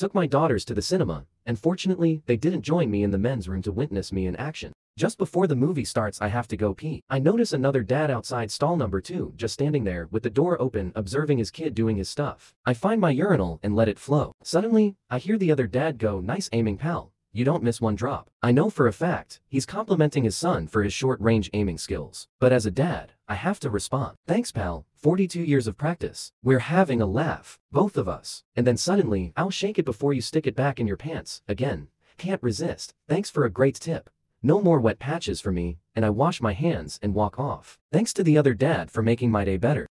Took my daughters to the cinema, and fortunately, they didn't join me in the men's room to witness me in action. Just before the movie starts I have to go pee. I notice another dad outside stall number 2 just standing there with the door open observing his kid doing his stuff. I find my urinal and let it flow. Suddenly, I hear the other dad go nice aiming pal. You don't miss one drop. I know for a fact, he's complimenting his son for his short-range aiming skills. But as a dad, I have to respond. Thanks pal, 42 years of practice. We're having a laugh, both of us. And then suddenly, I'll shake it before you stick it back in your pants, again. Can't resist. Thanks for a great tip. No more wet patches for me, and I wash my hands and walk off. Thanks to the other dad for making my day better.